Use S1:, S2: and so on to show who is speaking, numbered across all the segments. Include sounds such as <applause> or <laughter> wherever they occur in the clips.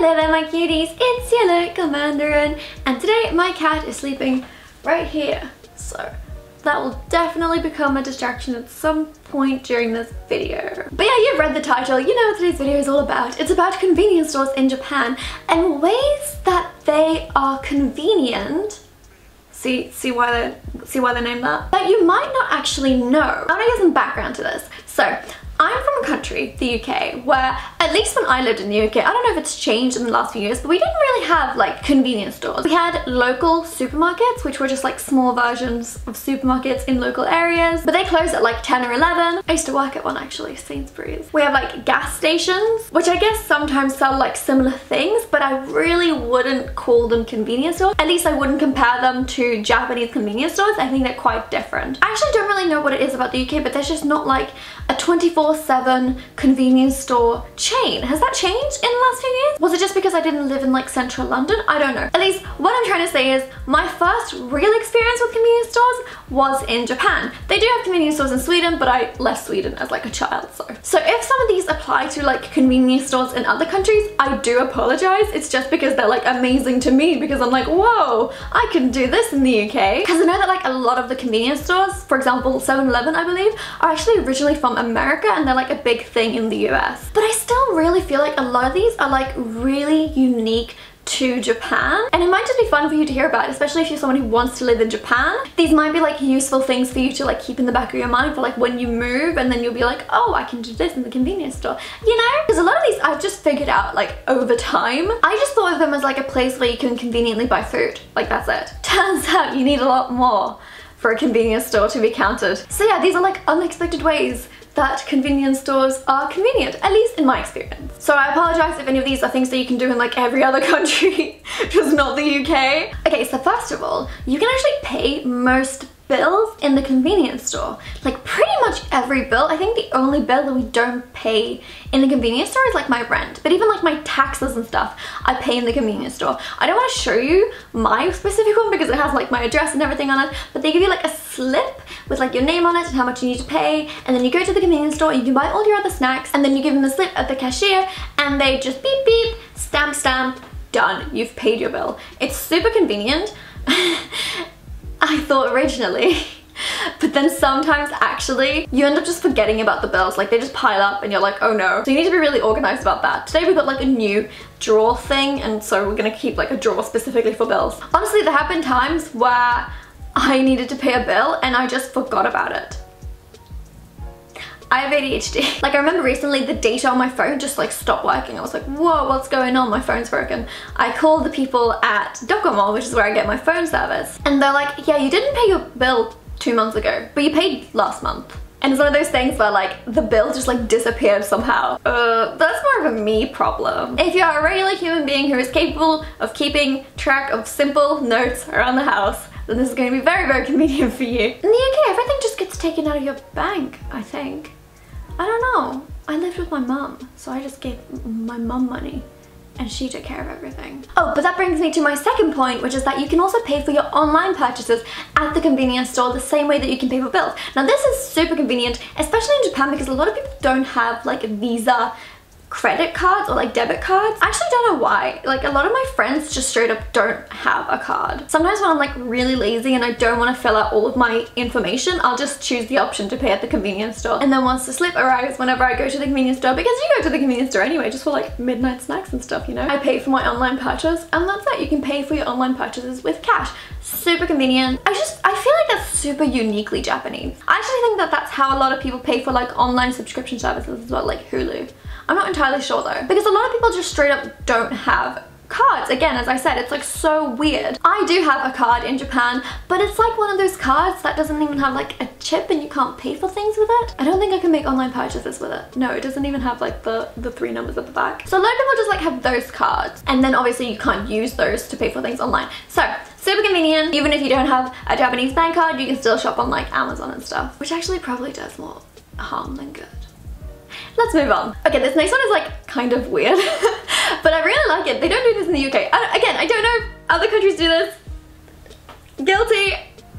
S1: Hello there my cuties, it's Yellow Commanderin and today my cat is sleeping right here. So that will definitely become a distraction at some point during this video. But yeah, you've read the title, you know what today's video is all about. It's about convenience stores in Japan and ways that they are convenient See, see why they see why they named that? That you might not actually know. I want to give some background to this. So I'm from a country, the UK, where at least when I lived in the UK, I don't know if it's changed in the last few years, but we didn't really have like convenience stores. We had local supermarkets, which were just like small versions of supermarkets in local areas, but they closed at like 10 or 11. I used to work at one actually, Sainsbury's. We have like gas stations, which I guess sometimes sell like similar things, but I really wouldn't call them convenience stores. At least I wouldn't compare them to Japanese convenience stores. I think they're quite different. I actually don't really know what it is about the UK, but there's just not like a 24-7 convenience store chain. Has that changed in the last few years? Was it just because I didn't live in like central London? I don't know. At least what I'm trying to say is my first real experience with convenience stores was in Japan. They do have convenience stores in Sweden, but I left Sweden as like a child, so. So if some of these apply to like convenience stores in other countries, I do apologize. It's just because they're like amazing to me because I'm like, whoa, I can do this in the UK. Because I know that like a lot of the convenience stores, for example, 7-Eleven, I believe, are actually originally from America and they're like a big thing in the US. But I still really feel like a lot of these are like really unique to Japan. And it might just be fun for you to hear about especially if you're someone who wants to live in Japan. These might be like useful things for you to like keep in the back of your mind for like when you move and then you'll be like oh I can do this in the convenience store. You know? Because a lot of these I've just figured out like over time. I just thought of them as like a place where you can conveniently buy food. Like that's it. <laughs> Turns out you need a lot more for a convenience store to be counted. So yeah these are like unexpected ways that convenience stores are convenient, at least in my experience. So I apologize if any of these are things that you can do in like every other <laughs> country, just not the UK. Okay, so first of all, you can actually pay most bills in the convenience store. Like pretty much every bill. I think the only bill that we don't pay in the convenience store is like my rent. But even like my taxes and stuff, I pay in the convenience store. I don't want to show you my <laughs> specific one because it has like my address and everything on it. But they give you like a slip with like your name on it and how much you need to pay. And then you go to the convenience store, you can buy all your other snacks and then you give them the slip at the cashier and they just beep beep, stamp stamp, done. You've paid your bill. It's super convenient. <laughs> I thought originally. <laughs> But then sometimes actually you end up just forgetting about the bills like they just pile up and you're like oh no. So you need to be really organized about that. Today we've got like a new drawer thing and so we're gonna keep like a drawer specifically for bills. Honestly there have been times where I needed to pay a bill and I just forgot about it. I have ADHD. <laughs> Like I remember recently the data on my phone just like stopped working. I was like, whoa, what's going on? My phone's broken. I called the people at Docomo, which is where I get my phone service. And they're like, yeah, you didn't pay your bill two months ago, but you paid last month. And it's one of those things where like the bill just like disappeared somehow. Uh, that's more of a me problem. If you're a regular human being who is capable of keeping track of simple notes around the house, then this is going to be very, very convenient for you. In the UK, everything just gets taken out of your bank, I think. I don't know. I lived with my mum, so I just gave my mum money and she took care of everything. Oh, but that brings me to my second point, which is that you can also pay for your online purchases at the convenience store the same way that you can pay for bills. Now this is super convenient, especially in Japan because a lot of people don't have like a Visa credit cards or like debit cards. I actually don't know why. Like a lot of my friends just straight up don't have a card. Sometimes when I'm like really lazy and I don't want to fill out all of my information, I'll just choose the option to pay at the convenience store. And then once the slip arrives, whenever I go to the convenience store, because you go to the convenience store anyway, just for like midnight snacks and stuff, you know? I pay for my online purchase and that's it. You can pay for your online purchases with cash. Super convenient. I just, I feel like that's super uniquely Japanese. I actually think that that's how a lot of people pay for like online subscription services as well, like Hulu. I'm not entirely sure though, because a lot of people just straight up don't have cards. Again, as I said, it's like so weird. I do have a card in Japan, but it's like one of those cards that doesn't even have like a chip and you can't pay for things with it. I don't think I can make online purchases with it. No, it doesn't even have like the, the three numbers at the back. So a lot of people just like have those cards and then obviously you can't use those to pay for things online. So super convenient. Even if you don't have a Japanese bank card, you can still shop on like Amazon and stuff, which actually probably does more harm than good. Let's move on. Okay, this next one is like kind of weird, <laughs> but I really like it. They don't do this in the UK. I again, I don't know if other countries do this. Guilty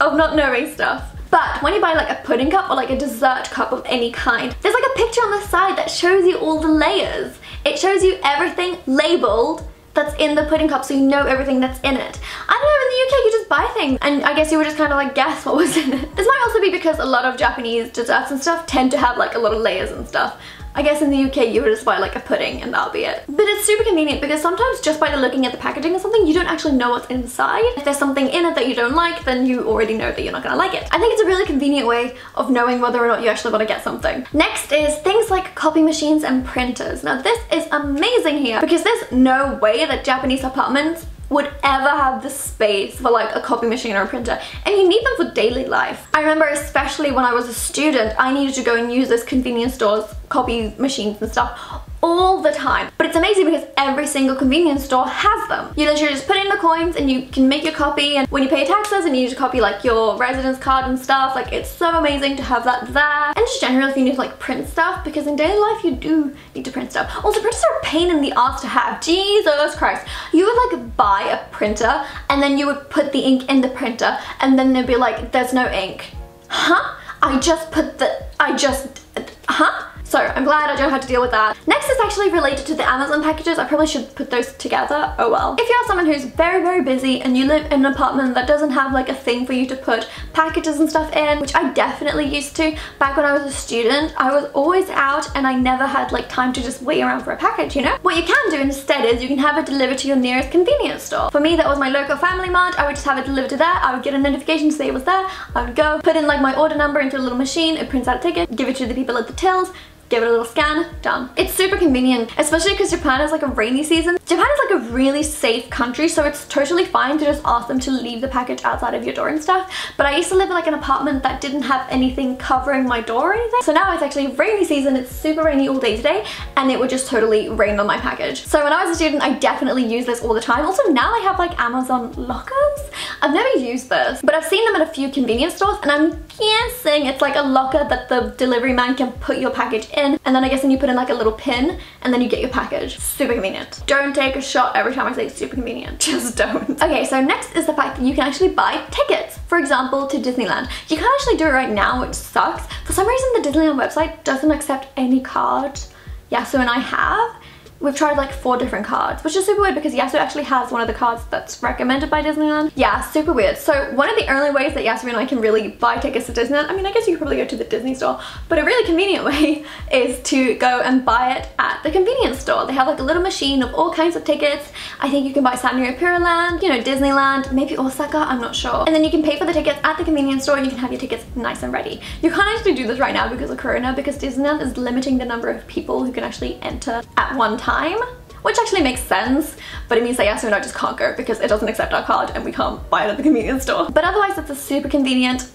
S1: of not knowing stuff. But when you buy like a pudding cup or like a dessert cup of any kind, there's like a picture on the side that shows you all the layers. It shows you everything labeled that's in the pudding cup so you know everything that's in it. I don't know, in the UK you just buy things and I guess you would just kind of like guess what was in it. This might also be because a lot of Japanese desserts and stuff tend to have like a lot of layers and stuff. I guess in the UK you would just buy like a pudding and that'll be it. But it's super convenient because sometimes just by looking at the packaging or something you don't actually know what's inside. If there's something in it that you don't like then you already know that you're not gonna like it. I think it's a really convenient way of knowing whether or not you actually want to get something. Next is things like copy machines and printers. Now this is amazing here because there's no way that Japanese apartments would ever have the space for like a copy machine or a printer and you need them for daily life. I remember especially when I was a student I needed to go and use those convenience stores copy machines and stuff all the time. But it's amazing because every single convenience store has them. You literally just put in the coins and you can make your copy and when you pay taxes and you need to copy like your residence card and stuff, like it's so amazing to have that there. And just generally if you need to like print stuff because in daily life you do need to print stuff. Also printers are a pain in the ass to have. Jesus Christ. You would like buy a printer and then you would put the ink in the printer and then they'd be like, there's no ink. Huh? I just put the, I just, uh, huh? I'm glad I don't have to deal with that. Next is actually related to the Amazon packages. I probably should put those together. Oh well. If you're someone who's very, very busy and you live in an apartment that doesn't have like a thing for you to put packages and stuff in, which I definitely used to back when I was a student, I was always out and I never had like time to just wait around for a package, you know? What you can do instead is you can have it delivered to your nearest convenience store. For me, that was my local FamilyMart. I would just have it delivered to there. I would get a notification to say it was there. I would go, put in like my order number into a little machine, it prints out a ticket, give it to the people at the tills, give it a little scan, done. It's super convenient, especially because Japan is like a rainy season. Japan is like a really safe country, so it's totally fine to just ask them to leave the package outside of your door and stuff. But I used to live in like an apartment that didn't have anything covering my door or anything. So now it's actually rainy season, it's super rainy all day today, and it would just totally rain on my package. So when I was a student, I definitely used this all the time. Also now I have like Amazon lockers. I've never used this, but I've seen them at a few convenience stores, and I'm guessing it's like a locker that the delivery man can put your package in in and then I guess then you put in like a little pin and then you get your package. Super convenient. Don't take a shot every time I say super convenient. <laughs> Just don't. Okay, so next is the fact that you can actually buy tickets. For example, to Disneyland. You can't actually do it right now, which sucks. For some reason, the Disneyland website doesn't accept any cards. Yeah, so and I have. We've tried like four different cards, which is super weird because Yasu actually has one of the cards that's recommended by Disneyland. Yeah, super weird. So one of the only ways that Yasu and I can really buy tickets to Disneyland, I mean, I guess you could probably go to the Disney store, but a really convenient <laughs> way is to go and buy it at the convenience They have like a little machine of all kinds of tickets. I think you can buy Sanrio Land, you know, Disneyland, maybe Osaka, I'm not sure. And then you can pay for the tickets at the convenience store and you can have your tickets nice and ready. You can't actually do this right now because of Corona because Disneyland is limiting the number of people who can actually enter at one time which actually makes sense, but it means that Yasu and I just can't go because it doesn't accept our card and we can't buy it at the convenience store. But otherwise it's a super convenient,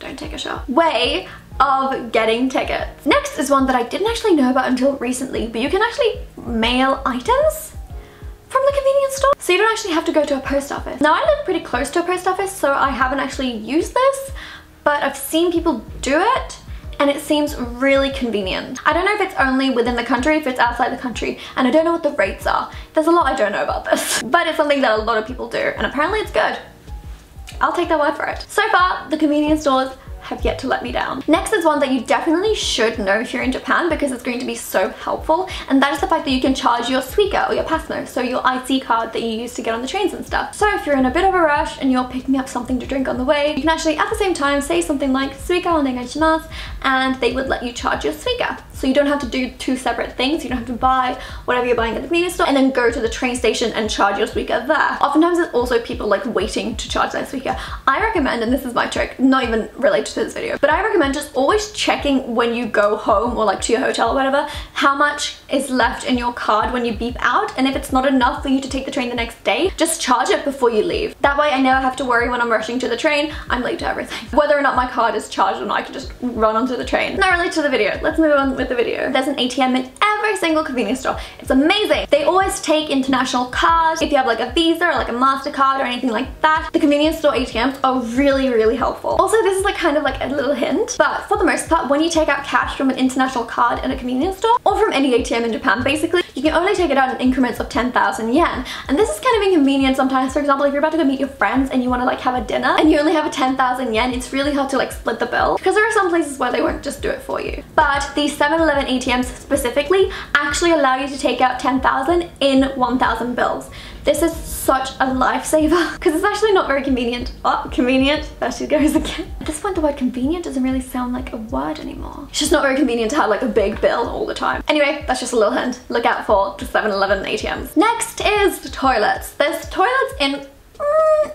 S1: don't take a shot, way of getting tickets. Next is one that I didn't actually know about until recently, but you can actually mail items from the convenience store. So you don't actually have to go to a post office. Now I live pretty close to a post office, so I haven't actually used this, but I've seen people do it and it seems really convenient. I don't know if it's only within the country, if it's outside the country, and I don't know what the rates are. There's a lot I don't know about this, <laughs> but it's something that a lot of people do, and apparently it's good. I'll take their word for it. So far, the convenience stores have yet to let me down. Next is one that you definitely should know if you're in Japan because it's going to be so helpful and that is the fact that you can charge your Suica or your Pasmo, so your IC card that you use to get on the trains and stuff. So if you're in a bit of a rush and you're picking up something to drink on the way, you can actually at the same time say something like Suica onegaishimasu and they would let you charge your Suica. So you don't have to do two separate things. You don't have to buy whatever you're buying at the convenience store and then go to the train station and charge your Suica there. Oftentimes there's also people like waiting to charge their Suica. I recommend, and this is my trick, not even related to this video, but I recommend just always checking when you go home or like to your hotel or whatever, how much is left in your card when you beep out. And if it's not enough for you to take the train the next day, just charge it before you leave. That way I never have to worry when I'm rushing to the train, I'm late to everything. <laughs> Whether or not my card is charged or not, I can just run onto the train. Not related to the video, let's move on with the video. There's an ATM in every single convenience store. It's amazing. They always take international cards. If you have like a Visa or like a MasterCard or anything like that, the convenience store ATMs are really, really helpful. Also, this is like kind of like a little hint, but for the most part, when you take out cash from an international card in a convenience store or from any ATM in Japan, basically, can only take it out in increments of 10,000 yen. And this is kind of inconvenient sometimes. For example, if you're about to go meet your friends and you want to like have a dinner and you only have a 10,000 yen, it's really hard to like split the bill because there are some places where they won't just do it for you. But these 7-Eleven ATMs specifically actually allow you to take out 10,000 in 1,000 bills. This is such a lifesaver <laughs> because it's actually not very convenient. Oh, convenient, there she goes again. At this point, the word convenient doesn't really sound like a word anymore. It's just not very convenient to have like a big bill all the time. Anyway, that's just a little hint. Look out for the 7-Eleven ATMs. Next is the toilets. There's toilets in mm,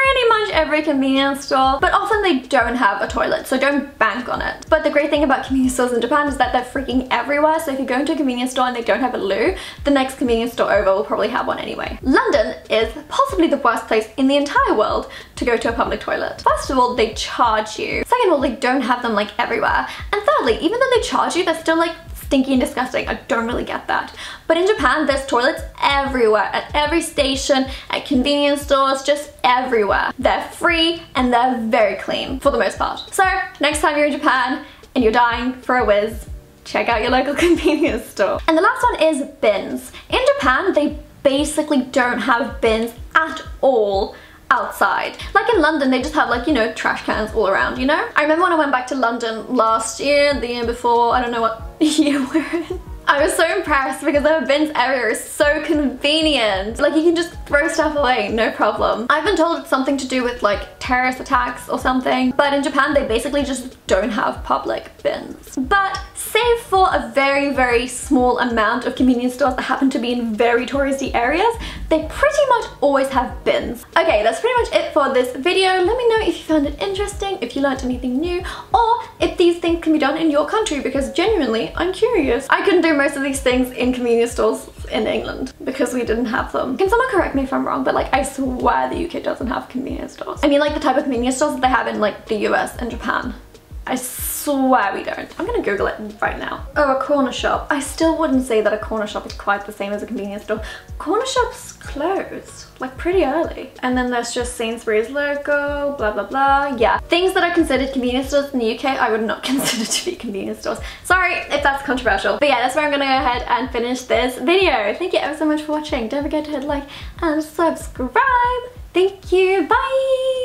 S1: pretty much every convenience store, but often they don't have a toilet, so don't bank on it. But the great thing about convenience stores in Japan is that they're freaking everywhere, so if you go into a convenience store and they don't have a loo, the next convenience store over will probably have one anyway. London is possibly the worst place in the entire world to go to a public toilet. First of all, they charge you. Second of all, they don't have them like everywhere. And thirdly, even though they charge you, they're still like stinky and disgusting. I don't really get that. But in Japan, there's toilets everywhere, at every station, at convenience stores, just everywhere. They're free and they're very clean for the most part. So next time you're in Japan and you're dying for a whiz, check out your local <laughs> convenience store. And the last one is bins. In Japan, they basically don't have bins at all outside. Like in London, they just have like, you know, trash cans all around, you know? I remember when I went back to London last year, the year before, I don't know what <laughs> year we're. I was so impressed because are bins everywhere. It's so convenient. Like you can just throw stuff away, no problem. I've been told it's something to do with like terrorist attacks or something, but in Japan they basically just don't have public bins. But save for a very, very small amount of convenience stores that happen to be in very touristy areas, they pretty much always have bins. Okay, that's pretty much it for this video. Let me know if you found it interesting, if you learned anything new, or if these things can be done in your country because genuinely, I'm curious. I couldn't do most of these things in convenience stores in England because we didn't have them. Can someone correct me if I'm wrong, but like I swear the UK doesn't have convenience stores. I mean like the type of convenience stores that they have in like the US and Japan. I swear we don't. I'm gonna Google it right now. Oh, a corner shop. I still wouldn't say that a corner shop is quite the same as a convenience store. Corner shops close, like pretty early. And then there's just Sainsbury's logo, blah, blah, blah. Yeah, things that are considered convenience stores in the UK, I would not <laughs> consider to be convenience stores. Sorry if that's controversial. But yeah, that's where I'm gonna go ahead and finish this video. Thank you ever so much for watching. Don't forget to hit like and subscribe. Thank you, bye!